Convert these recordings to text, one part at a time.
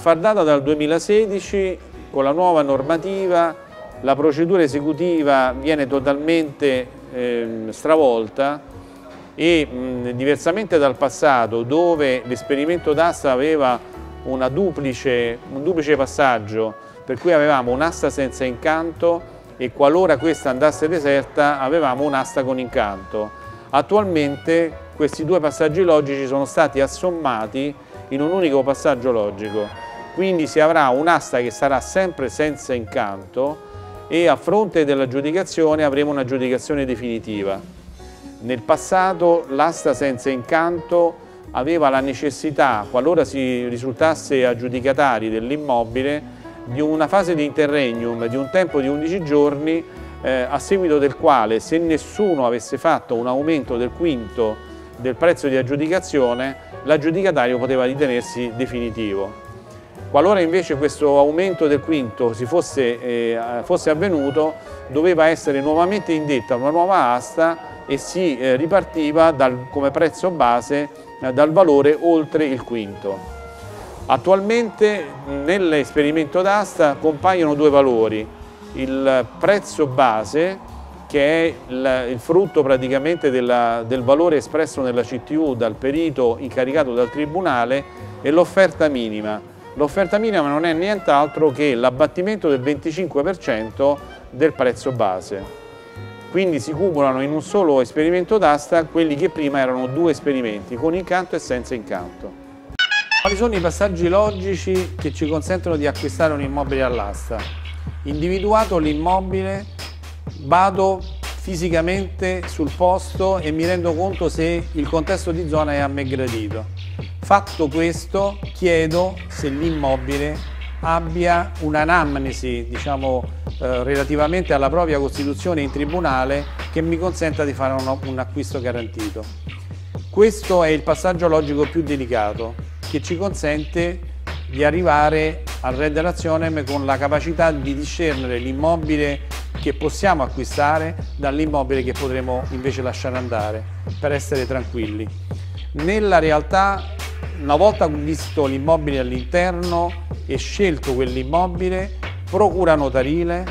Far data dal 2016, con la nuova normativa, la procedura esecutiva viene totalmente eh, stravolta e mh, diversamente dal passato dove l'esperimento d'asta aveva duplice, un duplice passaggio per cui avevamo un'asta senza incanto e qualora questa andasse deserta avevamo un'asta con incanto. Attualmente questi due passaggi logici sono stati assommati in un unico passaggio logico, quindi si avrà un'asta che sarà sempre senza incanto e a fronte dell'aggiudicazione avremo un'aggiudicazione definitiva. Nel passato l'asta senza incanto aveva la necessità, qualora si risultasse aggiudicatari dell'immobile, di una fase di interregnum di un tempo di 11 giorni eh, a seguito del quale se nessuno avesse fatto un aumento del quinto del prezzo di aggiudicazione l'aggiudicatario poteva ritenersi definitivo. Qualora invece questo aumento del quinto fosse, eh, fosse, avvenuto doveva essere nuovamente indetta una nuova asta e si eh, ripartiva dal, come prezzo base eh, dal valore oltre il quinto. Attualmente nell'esperimento d'asta compaiono due valori, il prezzo base che è il, il frutto praticamente della, del valore espresso nella CTU dal perito incaricato dal Tribunale e l'offerta minima. L'offerta minima non è nient'altro che l'abbattimento del 25% del prezzo base. Quindi si cumulano in un solo esperimento d'asta quelli che prima erano due esperimenti, con incanto e senza incanto. Quali sono i passaggi logici che ci consentono di acquistare un immobile all'asta? Individuato l'immobile, vado fisicamente sul posto e mi rendo conto se il contesto di zona è a me gradito. Fatto questo, chiedo se l'immobile abbia un'anamnesi, diciamo, eh, relativamente alla propria costituzione in tribunale che mi consenta di fare un, un acquisto garantito. Questo è il passaggio logico più delicato che ci consente di arrivare al Red Nazionem con la capacità di discernere l'immobile che possiamo acquistare dall'immobile che potremo invece lasciare andare per essere tranquilli. Nella realtà, una volta visto l'immobile all'interno e scelto quell'immobile, procura notarile,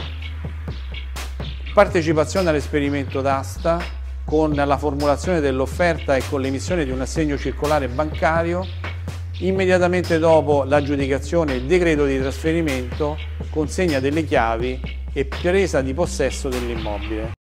partecipazione all'esperimento d'asta con la formulazione dell'offerta e con l'emissione di un assegno circolare bancario Immediatamente dopo l'aggiudicazione il decreto di trasferimento, consegna delle chiavi e presa di possesso dell'immobile.